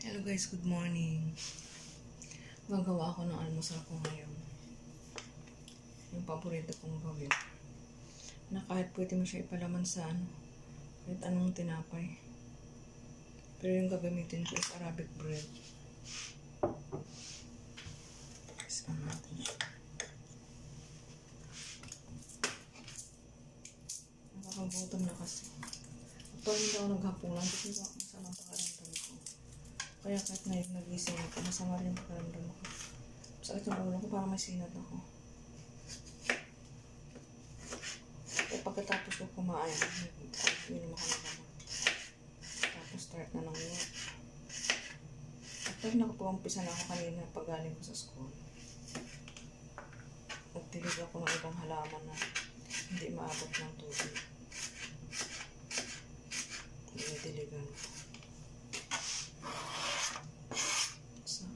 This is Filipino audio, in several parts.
Hello guys, good morning. Gagawa ako ng almusal ko ngayon. Yung paborito kong gawin. Na kahit pwede mo siya ipalaman sa ano, kahit anong tinapay. Pero yung gagamitin ko is Arabic bread. Iskan natin siya. Nakakagutom na kasi. Pag hindi ako naghapunan, kasi ba masama pakaramdam ko. Kaya kahit ngayon nagising ako, masama rin yung pakaramdam ko. Sakit yung ulo ko, parang may sinat ako. Eh, pagkatapos ko kumain, minom ako ng. Tapos start na ng work. After nakapumpisa na ako kanina pag galing ko sa school. Nagtilig ako ng ibang halaman na hindi maabot ng tubig. Dinidiligan ko. Sa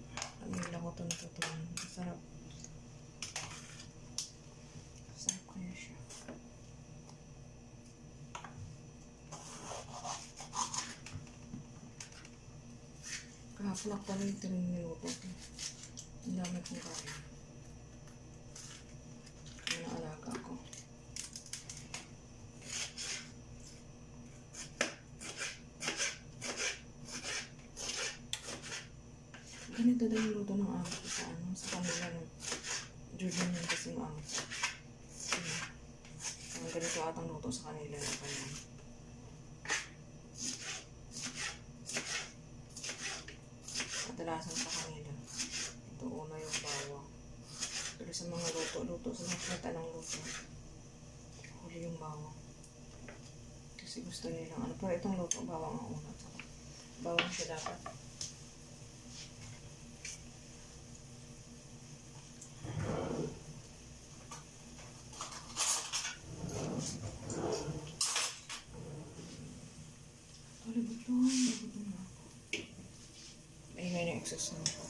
kanila ko ito natutunan. Masarap. Masarap kaya siya. Kahapon ako pala yung tiring niluto ko. Ang dami kong kain. Kaya naalaga. Ganito daw yung luto ng amo ko sa ano, sa kanila ng Jordan yung amo ko. Ano, ang ganito atang luto sa kanila ng kanila. Kadalasan sa kanila. Ito una yung bawang. Pero sa mga nakita ng luto, huli yung bawang. Kasi gusto nilang ano. Pero itong luto, bawang ang una. Bawang siya dapat. Ano ba ito? Nagutom na ako. Ay, may na-excess na ako.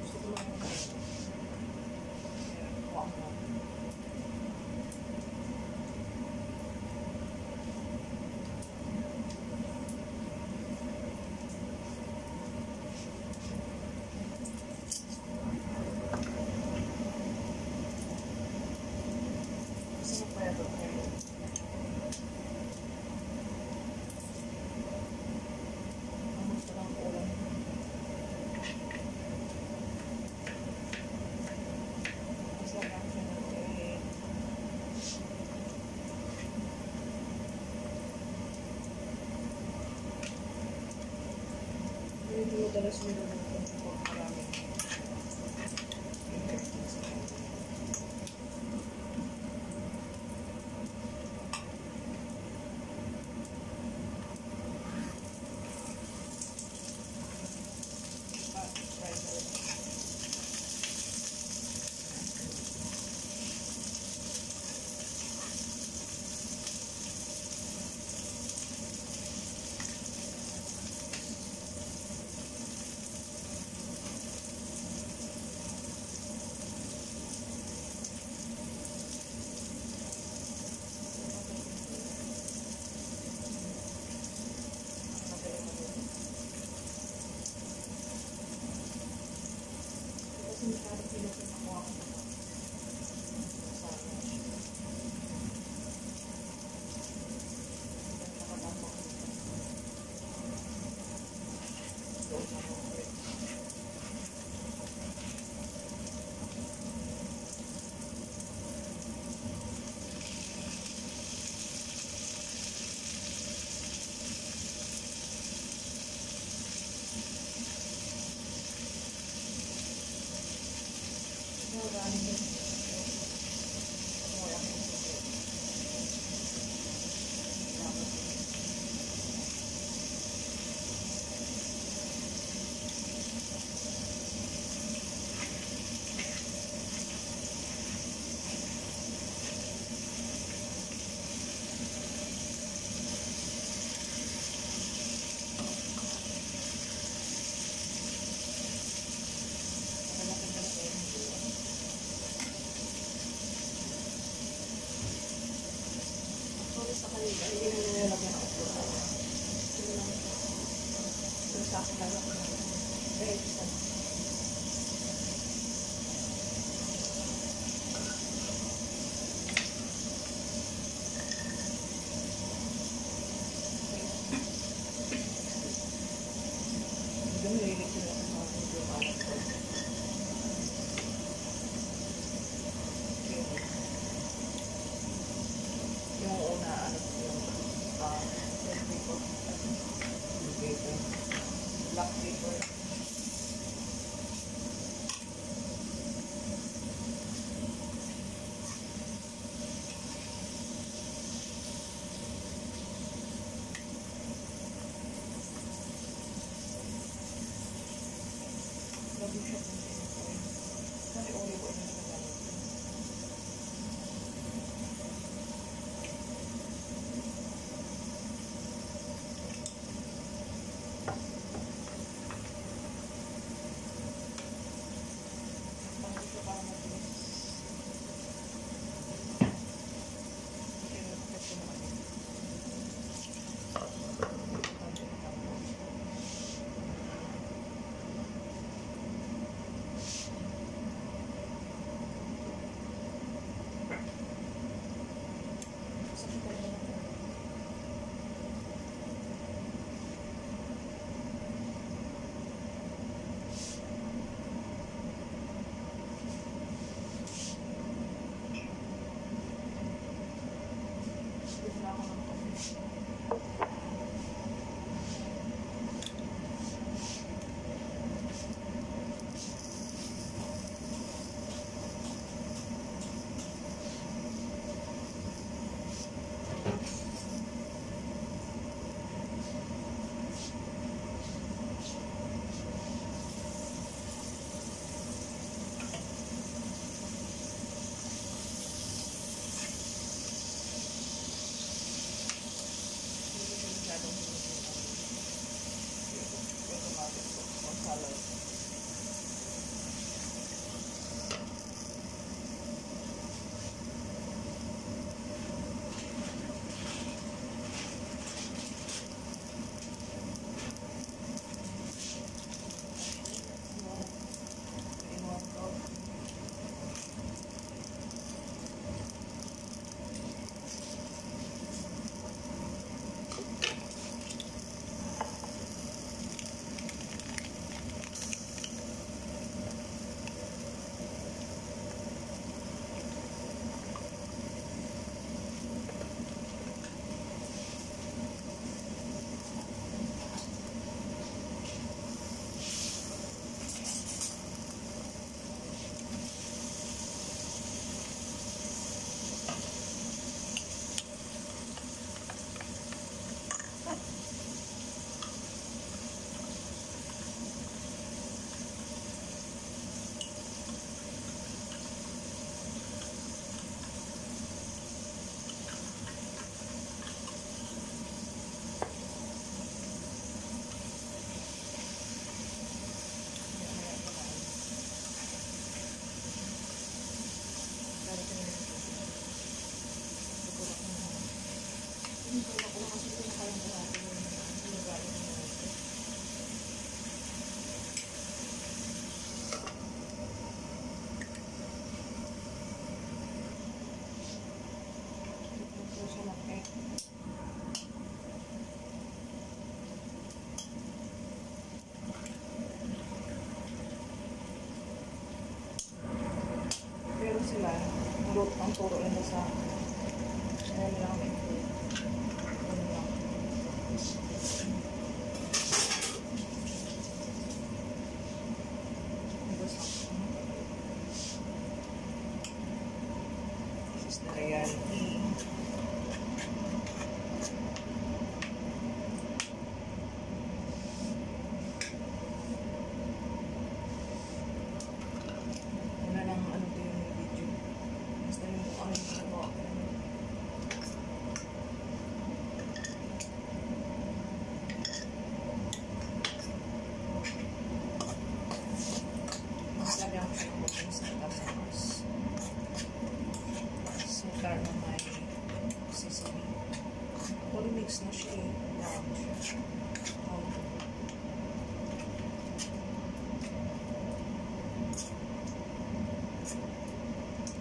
Gusto ko lang yung kain. Kaya, kuha ko lang. Masarap kaya ito kayo. Ang gusto lang ko ulam. Masarap lang siya ng kain. Hindi mo dalas niluluto Sa akin. Eh. because of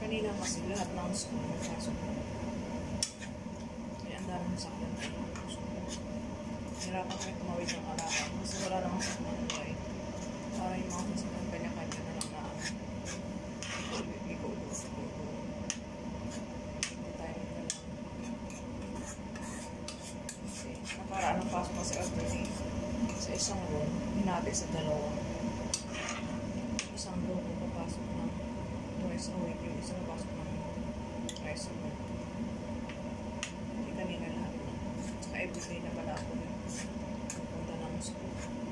Kanina kasi lahat ng school nagpasok ko. Kaya ang daming sakyan ko. Hirapan kami tumawid ng araw. Kasi wala namang sakyan ng ride. Para yung mga sasakyan kanya-kanya na lang na Iko, iko, iko. Hindi tayo nagkalang. Kasi nakaraan ng pasok kasi sa isang room, hinabi sa dalawa. Isang room kung papasok ng a week, yung isang pasok ng twice a week. Hindi kanina lahat na. Tsaka everyday na pala ako rin. Punta ng school.